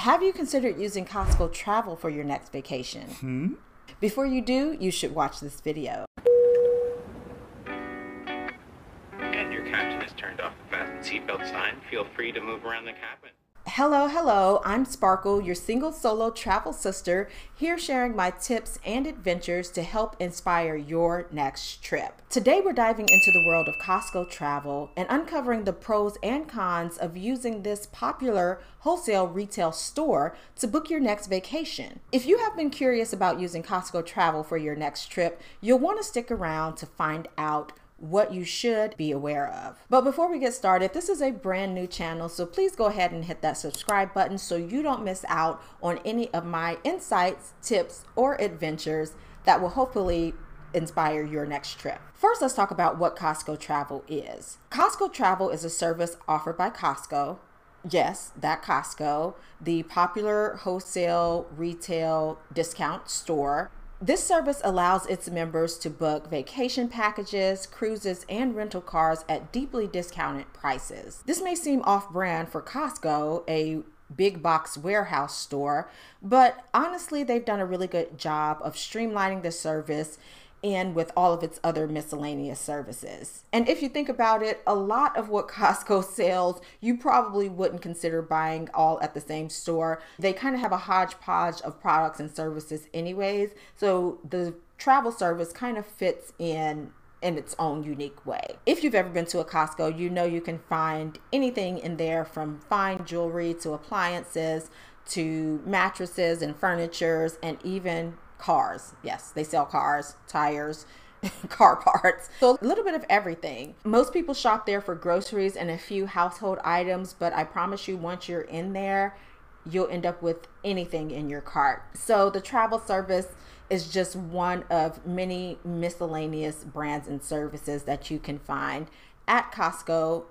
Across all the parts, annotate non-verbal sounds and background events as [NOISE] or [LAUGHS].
Have you considered using Costco Travel for your next vacation? Hmm? Before you do, you should watch this video. And your captain has turned off the fasten seatbelt sign. Feel free to move around the cabin. Hello, hello. I'm Sparkle, your single solo travel sister, here sharing my tips and adventures to help inspire your next trip. Today, we're diving into the world of Costco travel and uncovering the pros and cons of using this popular wholesale retail store to book your next vacation. If you have been curious about using Costco travel for your next trip, you'll want to stick around to find out what you should be aware of. But before we get started, this is a brand new channel, so please go ahead and hit that subscribe button so you don't miss out on any of my insights, tips, or adventures that will hopefully inspire your next trip. First, let's talk about what Costco Travel is. Costco Travel is a service offered by Costco. Yes, that Costco, the popular wholesale retail discount store this service allows its members to book vacation packages, cruises, and rental cars at deeply discounted prices. This may seem off brand for Costco, a big box warehouse store, but honestly, they've done a really good job of streamlining the service and with all of its other miscellaneous services. And if you think about it, a lot of what [LAUGHS] Costco sells, you probably wouldn't consider buying all at the same store. They kind of have a hodgepodge of products and services, anyways. So the travel service kind of fits in in its own unique way. If you've ever been to a Costco, you know you can find anything in there from fine jewelry to appliances to mattresses and furnitures and even cars. Yes, they sell cars, tires, [LAUGHS] car parts. So a little bit of everything. Most people shop there for groceries and a few household items, but I promise you once you're in there, you'll end up with anything in your cart. So the travel service is just one of many miscellaneous brands and services that you can find at Costco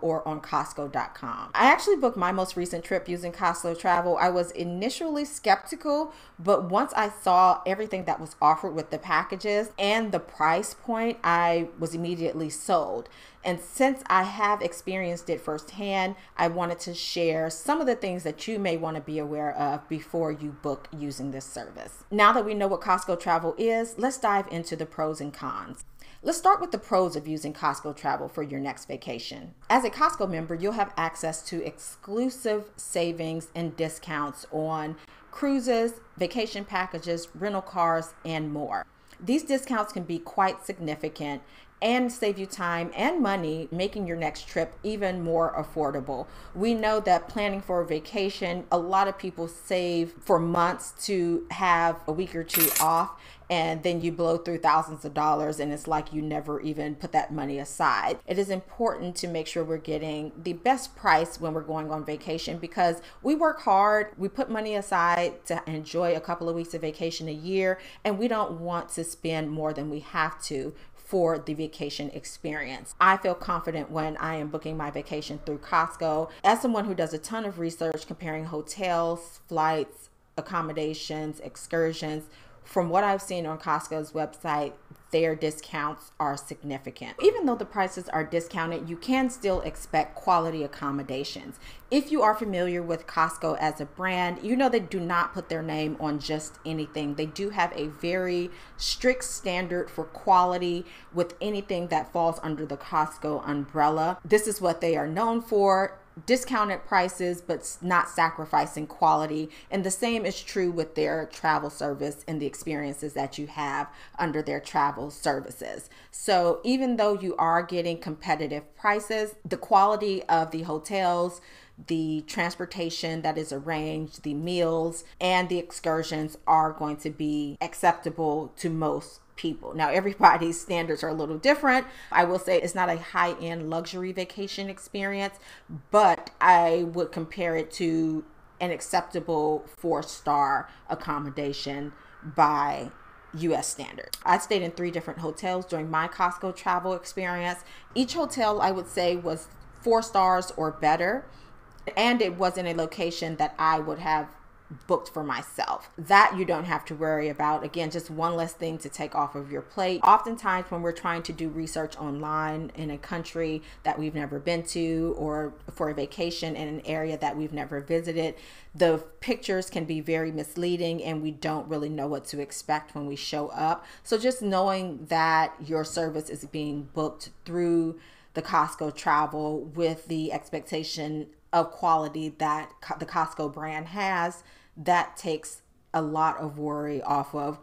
or on Costco.com. I actually booked my most recent trip using Costco Travel. I was initially skeptical, but once I saw everything that was offered with the packages and the price point, I was immediately sold. And since I have experienced it firsthand, I wanted to share some of the things that you may want to be aware of before you book using this service. Now that we know what Costco Travel is, let's dive into the pros and cons. Let's start with the pros of using Costco Travel for your next vacation. As a Costco member, you'll have access to exclusive savings and discounts on cruises, vacation packages, rental cars, and more. These discounts can be quite significant and save you time and money, making your next trip even more affordable. We know that planning for a vacation, a lot of people save for months to have a week or two off, and then you blow through thousands of dollars, and it's like you never even put that money aside. It is important to make sure we're getting the best price when we're going on vacation because we work hard, we put money aside to enjoy a couple of weeks of vacation a year, and we don't want to spend more than we have to for the vacation experience. I feel confident when I am booking my vacation through Costco. As someone who does a ton of research comparing hotels, flights, accommodations, excursions, from what I've seen on Costco's website, their discounts are significant. Even though the prices are discounted, you can still expect quality accommodations. If you are familiar with Costco as a brand, you know they do not put their name on just anything. They do have a very strict standard for quality with anything that falls under the Costco umbrella. This is what they are known for discounted prices but not sacrificing quality. And the same is true with their travel service and the experiences that you have under their travel services. So even though you are getting competitive prices the quality of the hotels the transportation that is arranged, the meals, and the excursions are going to be acceptable to most people. Now, everybody's [LAUGHS] standards are a little different. I will say it's not a high end luxury vacation experience, but I would compare it to an acceptable four star accommodation by US standard. I stayed in three different hotels during my Costco travel experience. Each hotel, I would say, was four stars or better, and it was in a location that I would have booked for myself. That you don't have to worry about. Again, just one less thing to take off of your plate. Oftentimes, when we're trying to do research online in a country that we've never been to or for a vacation in an area that we've never visited, the pictures can be very misleading and we don't really know what to expect when we show up. So, just knowing that your service is being booked through the Costco travel with the expectation of quality that the Costco brand has, that takes a lot of worry off of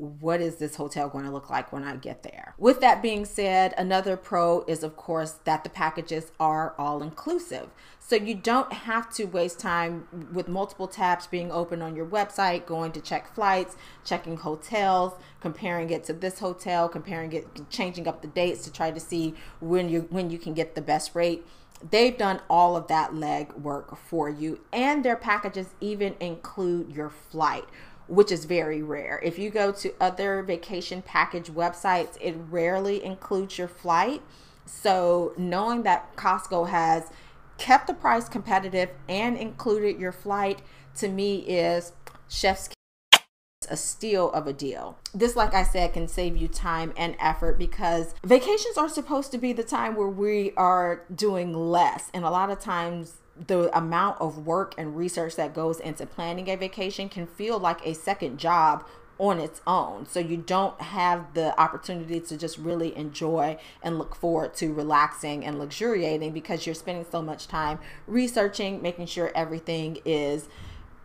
what is this hotel going to look like when I get there? With that being said, another pro is, of course, that the packages are all inclusive. So you don't have to waste time with multiple tabs being open on your website, going to check flights, checking hotels, comparing it to this hotel, comparing it, changing up the dates to try to see when you when you can get the best rate they've done all of that leg work for you and their packages even include your flight which is very rare if you go to other vacation package websites it rarely includes your flight so knowing that costco has kept the price competitive and included your flight to me is chef's a steal of a deal. This, like I said, can save you time and effort because vacations are supposed to be the time where we are doing less. And a lot of times, the amount of work and research that goes into planning a vacation can feel like a second job on its own. So you don't have the opportunity to just really enjoy and look forward to relaxing and luxuriating because you're spending so much time researching, making sure everything is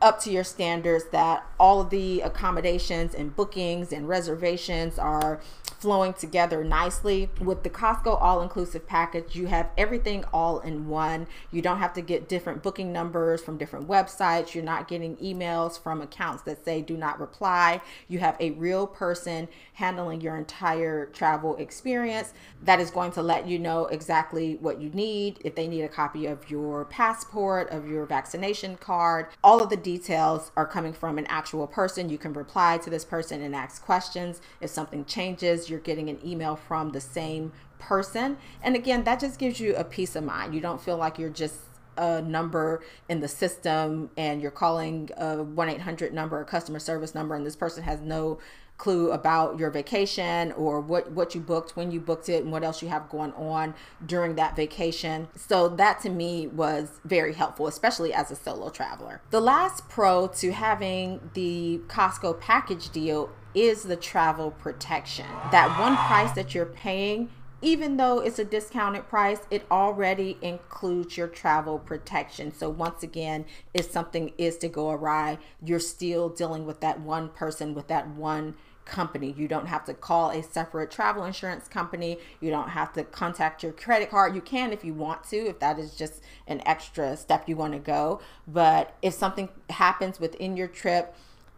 up to your standards that all of the accommodations and bookings and reservations are flowing together nicely. With the Costco all inclusive package, you have everything all in one. You don't have to get different booking numbers from different websites. You're not getting emails from accounts that say do not reply. You have a real person handling your entire travel experience that is going to let you know exactly what you need. If they need a copy of your passport, of your vaccination card, all of the details are coming from an actual person. You can reply to this person and ask questions. If something changes, you're getting an email from the same person. And again, that just gives you a peace of mind. You don't feel like you're just a number in the system and you're calling a 1 800 number, a customer service number, and this person has no clue about your vacation or what what you booked when you booked it and what else you have going on during that vacation. So that to me was very helpful especially as a solo traveler. The last pro to having the costco package deal is the travel protection. That one price that you're paying even though it's a discounted price, it already includes your travel protection. So once again, if something is to go awry, you're still dealing with that one person with that one company. You don't have to call a separate travel insurance company. You don't have to contact your credit card. You can if you want to, if that is just an extra step you want to go. But if something happens within your trip,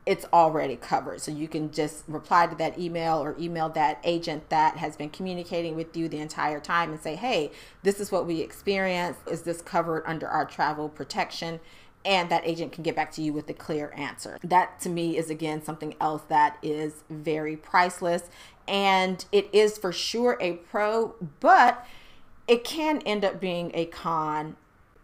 it's already covered. So you can just reply to that email or email that agent that has been communicating with you the entire time and say, hey, this is what we experienced. Is this covered under our travel protection? And that agent can get back to you with a clear answer. That to me is again something else that is very priceless. And it is for sure a pro, but it can end up being a con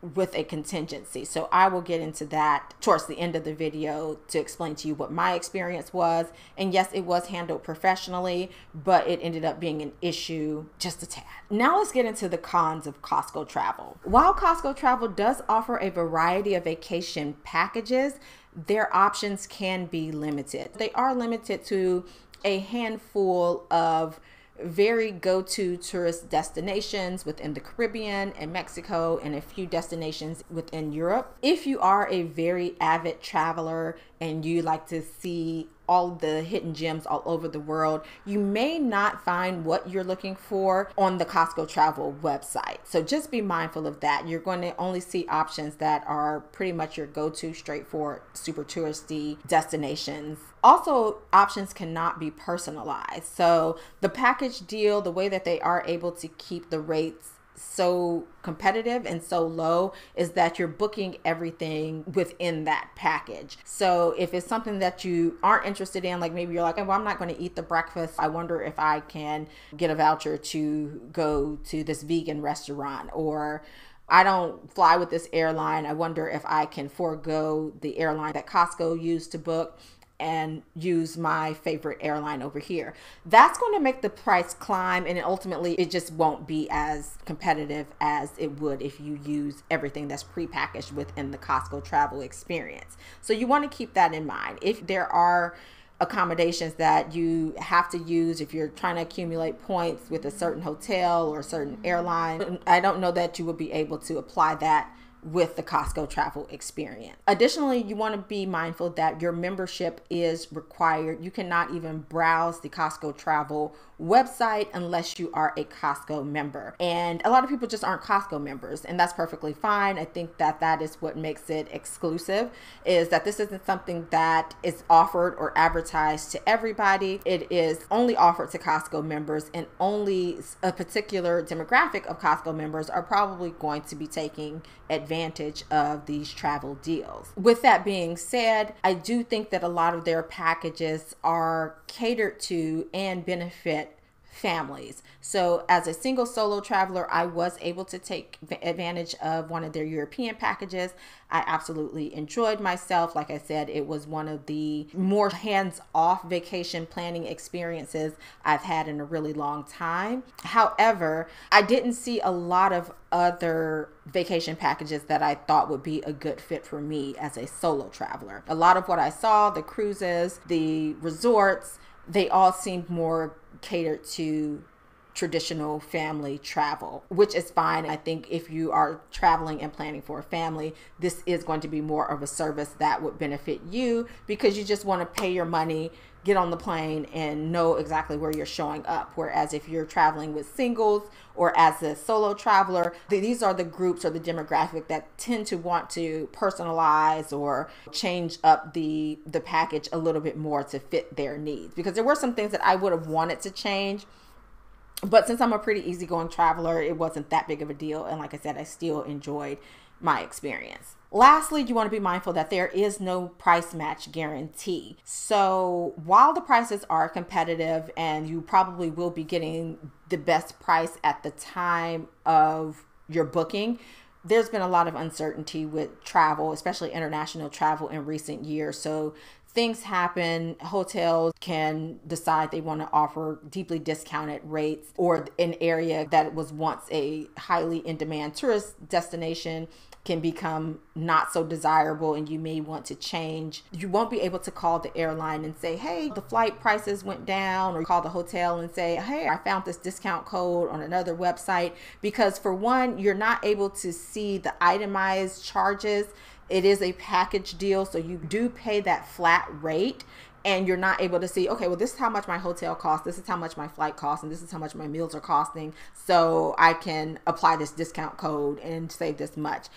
with a contingency. So I will get into that towards the end of the video to explain to you what my experience was. And yes, it was handled professionally, but it ended up being an issue just a tad. Now let's get into the cons of Costco travel. While Costco travel does offer a variety of vacation packages, their options can be limited. They are limited to a handful of very go to tourist destinations within the Caribbean and Mexico and a few destinations within Europe. If you are a very avid traveler and you like to see all the hidden gems all over the world, you may not find what you're looking for on the Costco travel website. So just be mindful of that. You're going to only see options that are pretty much your go to straightforward, super touristy destinations. Also, options cannot be personalized. So the package deal, the way that they are able to keep the rates so competitive and so low is that you're booking everything within that package. So if it's something that you aren't interested in, like maybe you're like, oh, well, I'm not going to eat the breakfast. I wonder if I can get a voucher to go to this vegan restaurant or I don't fly with this airline. I wonder if I can forego the airline that Costco used to book and use my favorite airline over here. That's going to make the price climb and ultimately it just won't be as competitive as it would if you use everything that's prepackaged within the Costco travel experience. So you want to keep that in mind. If there are accommodations that you have to use if you're trying to accumulate points with a certain hotel or a certain airline, I don't know that you will be able to apply that with the Costco travel experience. Additionally, you want to be mindful that your membership is required. You cannot even browse the Costco travel website unless you are a Costco member. And a lot of people just aren't Costco members, and that's perfectly fine. I think that that is what makes it exclusive is that this isn't something that is offered or advertised to everybody. It is only offered to Costco members and only a particular demographic of Costco members are probably going to be taking advantage of these travel deals. With that being said, I do think that a lot of their packages are catered to and benefit families. So, as a single solo traveler, I was able to take advantage of one of their European packages. I absolutely enjoyed myself. Like I said, it was one of the more hands off vacation planning experiences I've had in a really long time. However, I didn't see a lot of other vacation packages that I thought would be a good fit for me as a solo traveler. A lot of what I saw, the cruises, the resorts, they all seemed more catered to traditional family travel, which is fine. I think if you are traveling and planning for a family, this is going to be more of a service that would benefit you because you just want to pay your money, get on the plane, and know exactly where you're showing up. Whereas if you're traveling with singles or as a solo traveler, these are the groups or the demographic that tend to want to personalize or change up the the package a little bit more to fit their needs. Because there were some things that I would have wanted to change but since I'm a pretty easygoing traveler, it wasn't that big of a deal. And like I said, I still enjoyed my experience. Lastly, you want to be mindful that there is no price match guarantee. So while the prices are competitive and you probably will be getting the best price at the time of your booking, there's been a lot of uncertainty with travel, especially international travel in recent years. So things happen. Hotels can decide they want to offer deeply discounted rates or an area that was once a highly in demand tourist destination can become not so desirable and you may want to change. You won't be able to call the airline and say, hey, the flight prices went down, or call the hotel and say, hey, I found this discount code on another website. Because for one, you're not able to see the itemized charges it is a package deal, so you do pay that flat rate and you're not able to see, okay, well, this is how much my hotel costs, this is how much my flight costs, and this is how much my meals are costing. So I can apply this discount code and save this much.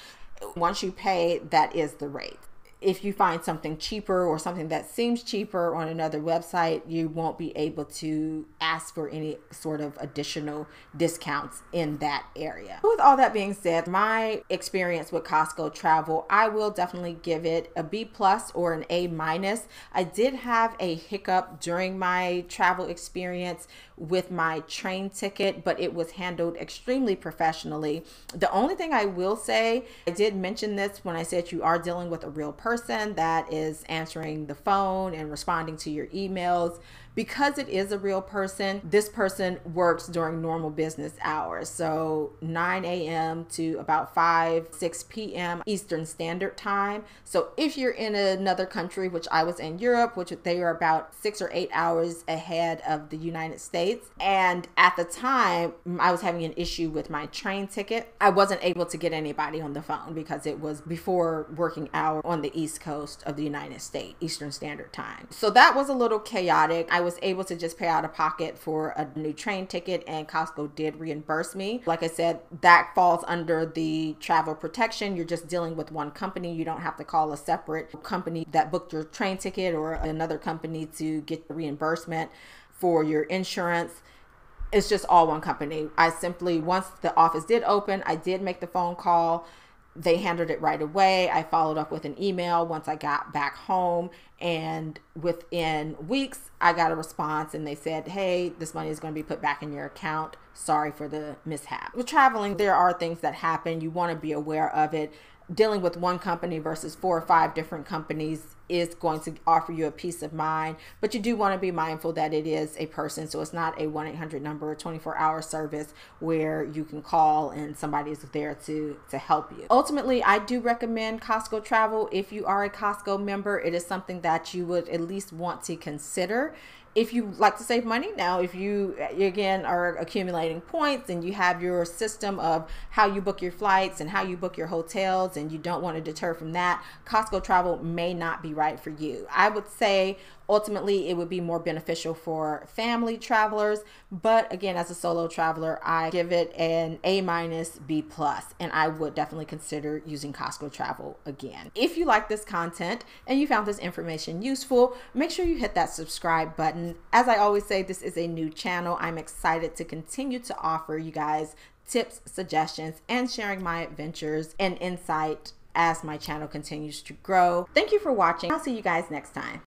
Once you pay, that is the rate if you find something cheaper or something that seems cheaper on another website, you won't be able to ask for any sort of additional discounts in that area. With all that being said, my experience with Costco travel, I will definitely give it a B plus or an A minus. I did have a hiccup during my travel experience with my train ticket, but it was handled extremely professionally. The only thing I will say, I did mention this when I said you are dealing with a real person that is answering the phone and responding to your emails because it is a real person, this person works during normal business hours. So 9 a.m. to about 5, 6 p.m. Eastern Standard Time. So if you're in another country, which I was in Europe, which they are about six or eight hours ahead of the United States. And at the time, I was having an issue with my train ticket. I wasn't able to get anybody on the phone because it was before working hour on the East Coast of the United States, Eastern Standard Time. So that was a little chaotic. I was able to just pay out of pocket for a new train ticket, and Costco did reimburse me. Like I said, that falls under the travel protection. You're just dealing with one company. You don't have to call a separate company that booked your train ticket or another company to get the reimbursement for your insurance it's just all one company. I simply, once the office did open, I did make the phone call they handled it right away. I followed up with an email once I got back home. And within weeks, I got a response and they said, Hey, this money is going to be put back in your account. sorry for the mishap. With traveling, there are things that happen. You want to be aware of it dealing with one company versus four or five different companies is going to offer you a peace of mind but you do want to be mindful that it is a person. So it's not a 1-800 number 24 hour service where you can call and somebody is there to to help you. Ultimately i do recommend costco travel. If you are a costco member it is something that you would at least want to consider if you like to save money now if you again are accumulating points and you have your system of how you book your flights and how you book your hotels and you don't want to deter from that costco travel may not be right for you. I would say ultimately it would be more beneficial for family travelers. But again as a solo traveler i give it an a minus b plus and i would definitely consider using costco travel again. If you like this content and you found this information useful make sure you hit that subscribe button. As i always say this is a new channel. I'm excited to continue to offer you guys tips suggestions and sharing my adventures and insight as my channel continues to grow. Thank you for watching. I'll see you guys next time